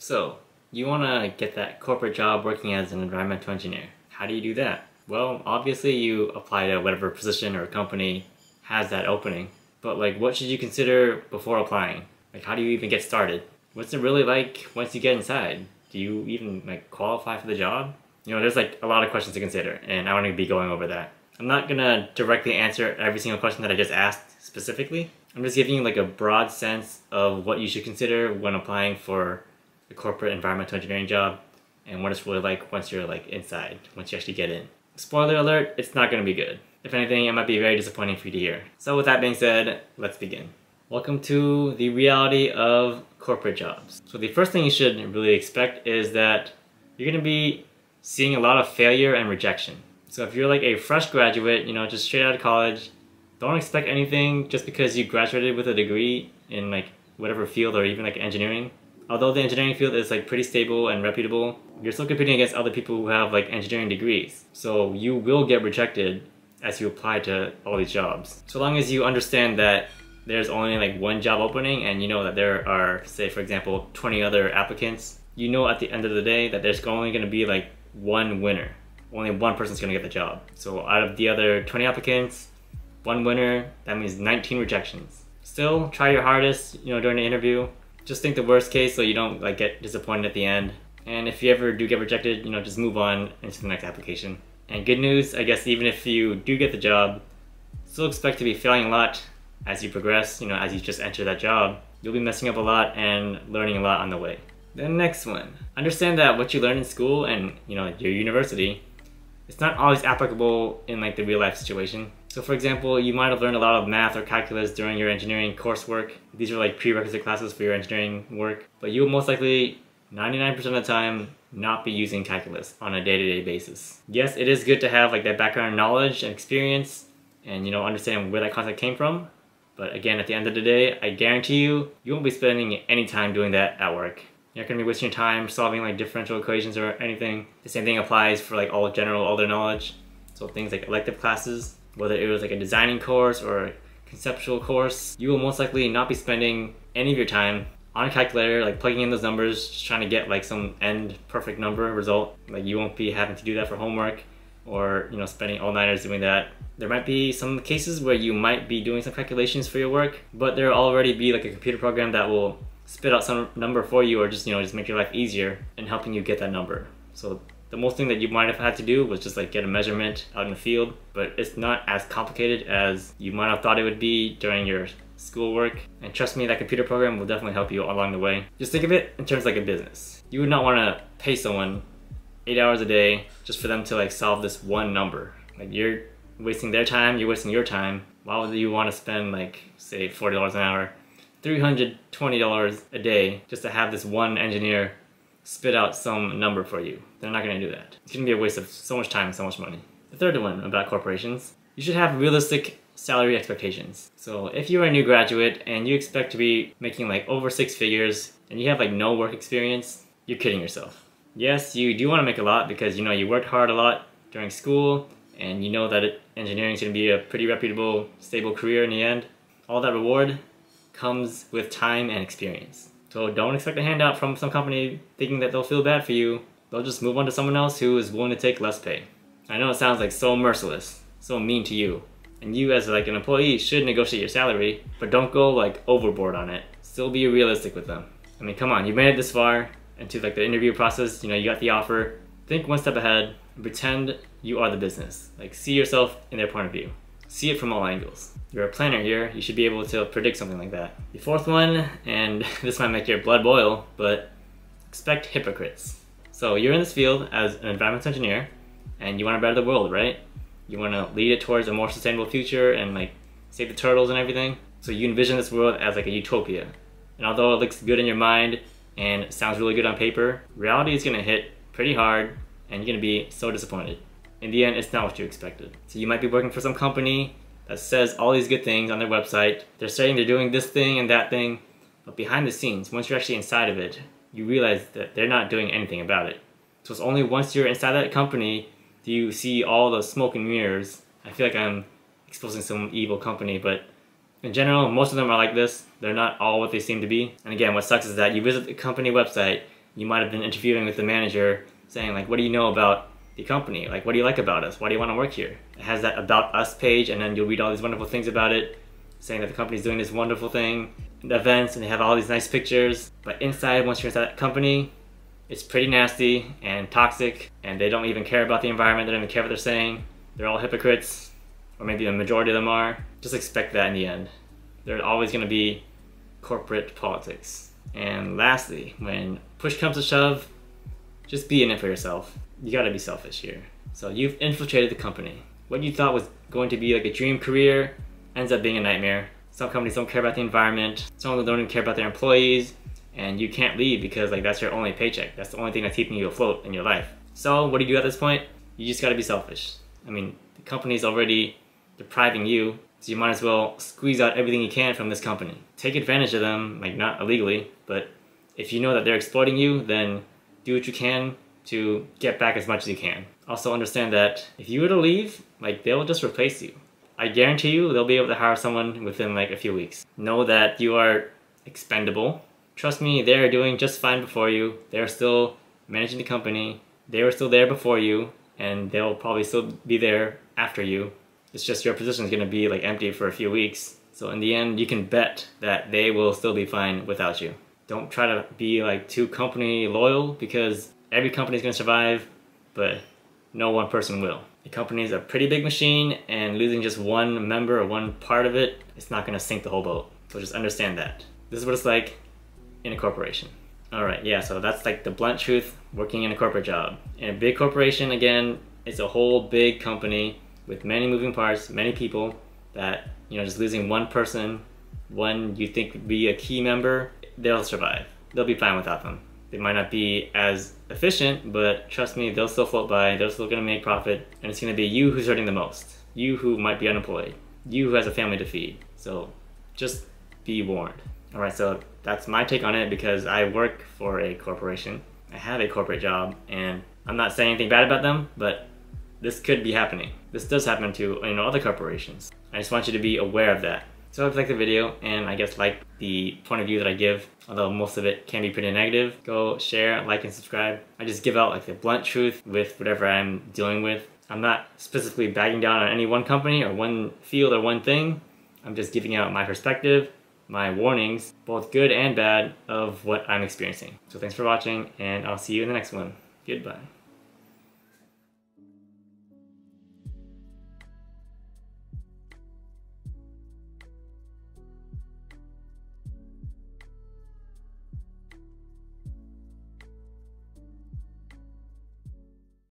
So, you want to get that corporate job working as an environmental engineer. How do you do that? Well, obviously you apply to whatever position or company has that opening. But like, what should you consider before applying? Like, how do you even get started? What's it really like once you get inside? Do you even like qualify for the job? You know, there's like a lot of questions to consider, and I want to be going over that. I'm not gonna directly answer every single question that I just asked specifically. I'm just giving you like a broad sense of what you should consider when applying for a corporate environmental engineering job and what it's really like once you're like inside, once you actually get in. Spoiler alert, it's not gonna be good. If anything, it might be very disappointing for you to hear. So with that being said, let's begin. Welcome to the reality of corporate jobs. So the first thing you should really expect is that you're gonna be seeing a lot of failure and rejection. So if you're like a fresh graduate, you know, just straight out of college, don't expect anything just because you graduated with a degree in like whatever field or even like engineering. Although the engineering field is like pretty stable and reputable, you're still competing against other people who have like engineering degrees. So you will get rejected as you apply to all these jobs. So long as you understand that there's only like one job opening and you know that there are, say for example, 20 other applicants, you know at the end of the day that there's only gonna be like one winner. Only one person's gonna get the job. So out of the other 20 applicants, one winner, that means 19 rejections. Still, try your hardest, you know, during the interview. Just think the worst case so you don't like get disappointed at the end. And if you ever do get rejected, you know, just move on into the next application. And good news, I guess even if you do get the job, still expect to be failing a lot as you progress, you know, as you just enter that job. You'll be messing up a lot and learning a lot on the way. The next one. Understand that what you learn in school and, you know, your university, it's not always applicable in like the real life situation. So for example, you might have learned a lot of math or calculus during your engineering coursework. These are like prerequisite classes for your engineering work, but you will most likely 99% of the time not be using calculus on a day-to-day -day basis. Yes, it is good to have like that background knowledge and experience and you know understand where that concept came from, but again, at the end of the day, I guarantee you, you won't be spending any time doing that at work. You're not gonna be wasting your time solving like differential equations or anything. The same thing applies for like all general other knowledge. So things like elective classes, whether it was like a designing course or a conceptual course, you will most likely not be spending any of your time on a calculator, like plugging in those numbers, just trying to get like some end perfect number result. Like you won't be having to do that for homework or, you know, spending all-nighters doing that. There might be some cases where you might be doing some calculations for your work, but there'll already be like a computer program that will spit out some number for you or just, you know, just make your life easier and helping you get that number. So the most thing that you might have had to do was just like get a measurement out in the field, but it's not as complicated as you might have thought it would be during your schoolwork. And trust me, that computer program will definitely help you along the way. Just think of it in terms like a business. You would not want to pay someone eight hours a day just for them to like solve this one number. Like you're wasting their time, you're wasting your time. Why would you want to spend like say $40 an hour, $320 a day just to have this one engineer spit out some number for you. They're not going to do that. It's going to be a waste of so much time and so much money. The third one about corporations, you should have realistic salary expectations. So if you're a new graduate and you expect to be making like over six figures and you have like no work experience, you're kidding yourself. Yes, you do want to make a lot because you know you worked hard a lot during school and you know that engineering is going to be a pretty reputable, stable career in the end. All that reward comes with time and experience. So don't expect a handout from some company thinking that they'll feel bad for you. They'll just move on to someone else who is willing to take less pay. I know it sounds like so merciless, so mean to you. And you as like an employee should negotiate your salary, but don't go like overboard on it. Still be realistic with them. I mean, come on, you made it this far into like the interview process, you know, you got the offer. Think one step ahead and pretend you are the business. Like see yourself in their point of view. See it from all angles you're a planner here, you should be able to predict something like that. The fourth one, and this might make your blood boil, but expect hypocrites. So you're in this field as an environmental engineer, and you want to better the world, right? You want to lead it towards a more sustainable future and like save the turtles and everything. So you envision this world as like a utopia. And although it looks good in your mind and sounds really good on paper, reality is going to hit pretty hard and you're going to be so disappointed. In the end, it's not what you expected. So you might be working for some company that says all these good things on their website. They're saying they're doing this thing and that thing, but behind the scenes, once you're actually inside of it, you realize that they're not doing anything about it. So it's only once you're inside that company do you see all the smoke and mirrors. I feel like I'm exposing some evil company, but in general, most of them are like this. They're not all what they seem to be. And again, what sucks is that you visit the company website, you might have been interviewing with the manager saying like, what do you know about the company? Like, what do you like about us? Why do you want to work here? It has that about us page and then you'll read all these wonderful things about it, saying that the company's doing this wonderful thing, events, and they have all these nice pictures. But inside, once you're inside that company, it's pretty nasty and toxic and they don't even care about the environment, they don't even care what they're saying. They're all hypocrites, or maybe the majority of them are. Just expect that in the end. There's always going to be corporate politics. And lastly, when push comes to shove, just be in it for yourself. You gotta be selfish here. So you've infiltrated the company. What you thought was going to be like a dream career ends up being a nightmare. Some companies don't care about the environment. Some of them don't even care about their employees. And you can't leave because like that's your only paycheck. That's the only thing that's keeping you afloat in your life. So what do you do at this point? You just gotta be selfish. I mean, the company's already depriving you, so you might as well squeeze out everything you can from this company. Take advantage of them, like not illegally, but if you know that they're exploiting you, then do what you can to get back as much as you can. Also understand that if you were to leave, like they'll just replace you. I guarantee you they'll be able to hire someone within like a few weeks. Know that you are expendable. Trust me, they're doing just fine before you. They're still managing the company. They were still there before you and they'll probably still be there after you. It's just your position is going to be like empty for a few weeks. So in the end, you can bet that they will still be fine without you. Don't try to be like too company loyal because every company is going to survive, but no one person will. The company is a pretty big machine and losing just one member or one part of it, it's not going to sink the whole boat. So just understand that. This is what it's like in a corporation. All right, yeah, so that's like the blunt truth working in a corporate job. In a big corporation, again, it's a whole big company with many moving parts, many people that, you know, just losing one person, one you think would be a key member, they'll survive. They'll be fine without them. They might not be as efficient, but trust me, they'll still float by, they're still gonna make profit, and it's gonna be you who's hurting the most. You who might be unemployed. You who has a family to feed. So just be warned. All right, so that's my take on it because I work for a corporation. I have a corporate job, and I'm not saying anything bad about them, but this could be happening. This does happen to you know other corporations. I just want you to be aware of that. So if you like the video and I guess like the point of view that I give, although most of it can be pretty negative, go share, like, and subscribe. I just give out like the blunt truth with whatever I'm dealing with. I'm not specifically bagging down on any one company or one field or one thing. I'm just giving out my perspective my warnings, both good and bad, of what I'm experiencing. So thanks for watching, and I'll see you in the next one. Goodbye.